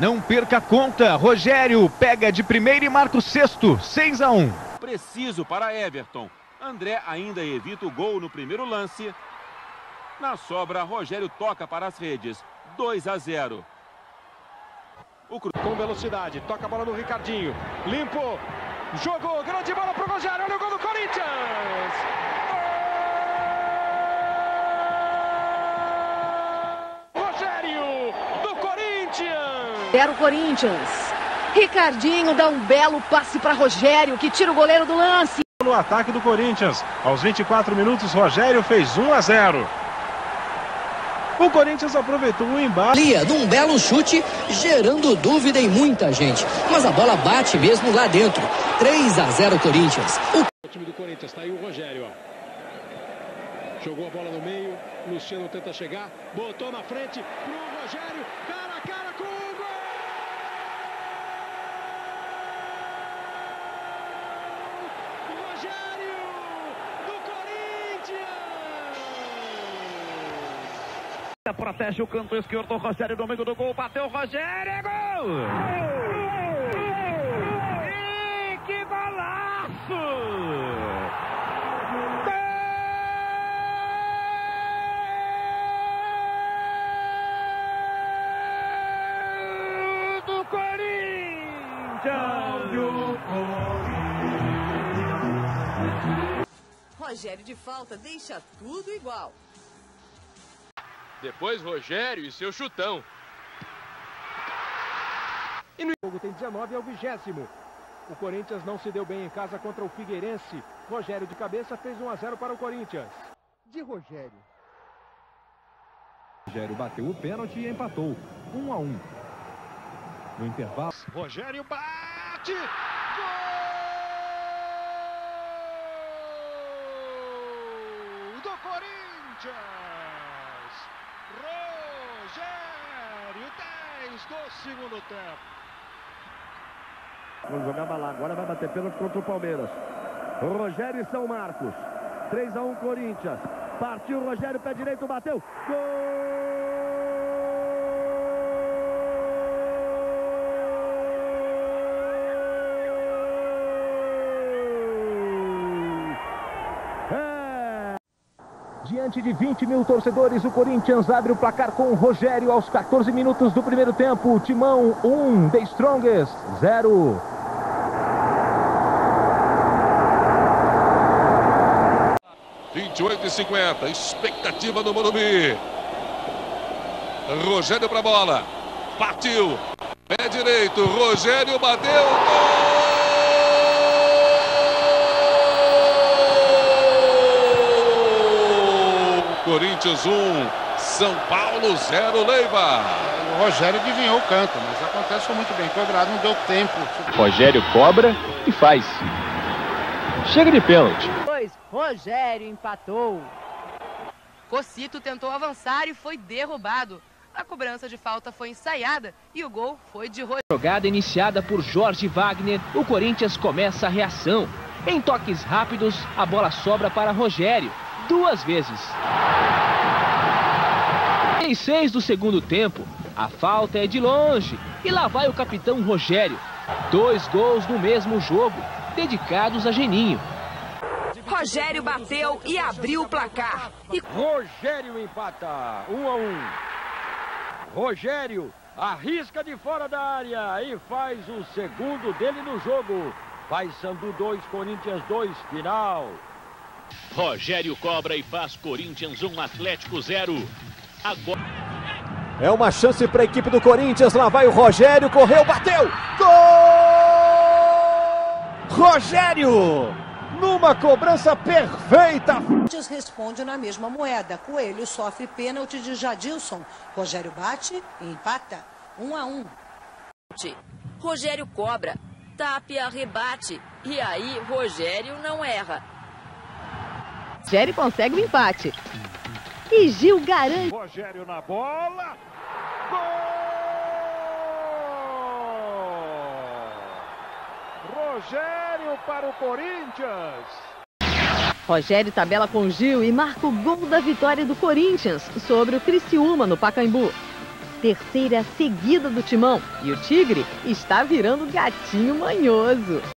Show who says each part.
Speaker 1: Não perca a conta. Rogério pega de primeira e marca o sexto. 6 a 1.
Speaker 2: Preciso para Everton. André ainda evita o gol no primeiro lance. Na sobra, Rogério toca para as redes. 2 a 0.
Speaker 3: O cru... Com velocidade, toca a bola no Ricardinho. Limpo. Jogou, grande bola para o Rogério. Olha o gol do Corinthians. Rogério do Corinthians.
Speaker 4: Era o Corinthians. Ricardinho dá um belo passe para Rogério, que tira o goleiro do lance.
Speaker 3: No ataque do Corinthians. Aos 24 minutos, Rogério fez 1 a 0. O Corinthians aproveitou o embate.
Speaker 5: Lia num belo chute, gerando dúvida em muita gente. Mas a bola bate mesmo lá dentro. 3 a 0 Corinthians.
Speaker 3: O, o time do Corinthians está aí o Rogério, ó. Jogou a bola no meio, Luciano tenta chegar, botou na frente pro Rogério, cara a cara com o gol! Rogério do Corinthians!
Speaker 6: Protege o canto esquerdo, Rogério domingo do gol, bateu o Rogério, é gol! E que golaço! do Corinthians!
Speaker 4: Rogério de falta deixa tudo igual.
Speaker 7: Depois Rogério e seu chutão.
Speaker 3: E no jogo tem 19 ao vigésimo. O Corinthians não se deu bem em casa contra o Figueirense. Rogério de cabeça fez 1 a 0 para o Corinthians. De Rogério.
Speaker 1: Rogério bateu o pênalti e empatou. 1 a 1. No intervalo.
Speaker 3: Rogério bate! Gol do Corinthians! Rogério, 10 do segundo tempo.
Speaker 6: Vamos jogar lá, agora vai bater pênalti contra o Palmeiras. Rogério e São Marcos. 3 a 1 Corinthians. Partiu Rogério, pé direito, bateu. Gol!
Speaker 3: Diante de 20 mil torcedores, o Corinthians abre o placar com o Rogério aos 14 minutos do primeiro tempo. Timão 1, um, The Strongest 0.
Speaker 8: Vinte e cinquenta, expectativa no Morumbi. Rogério para bola, partiu, pé direito, Rogério bateu, gol! Corinthians 1, um, São Paulo 0, Leiva.
Speaker 9: O Rogério adivinhou o canto, mas acontece muito bem cobrado, não deu tempo.
Speaker 10: Rogério cobra e faz. Chega de pênalti.
Speaker 4: Rogério empatou. Cocito tentou avançar e foi derrubado. A cobrança de falta foi ensaiada e o gol foi de Rogério.
Speaker 11: Jogada iniciada por Jorge Wagner, o Corinthians começa a reação. Em toques rápidos, a bola sobra para Rogério, duas vezes. Em seis do segundo tempo, a falta é de longe e lá vai o capitão Rogério. Dois gols no mesmo jogo, dedicados a Geninho.
Speaker 4: Rogério bateu e abriu o placar.
Speaker 3: E... Rogério empata, um a um. Rogério arrisca de fora da área e faz o segundo dele no jogo. Paysandu 2, Corinthians 2, final.
Speaker 12: Rogério cobra e faz Corinthians 1, Atlético 0. Agora...
Speaker 13: É uma chance para a equipe do Corinthians. Lá vai o Rogério, correu, bateu. Gol! Rogério! Numa cobrança perfeita.
Speaker 14: Corinthians responde na mesma moeda. Coelho sofre pênalti de Jadilson. Rogério bate e empata. 1 a 1.
Speaker 15: Rogério cobra. Tapia rebate. E aí, Rogério não erra.
Speaker 4: Rogério consegue o empate. E Gil garante.
Speaker 3: Rogério na bola. Gol! Rogério para o Corinthians.
Speaker 4: Rogério tabela com Gil e marca o gol da vitória do Corinthians sobre o Criciúma no Pacaembu.
Speaker 16: terceira seguida do timão. E o Tigre está virando gatinho manhoso.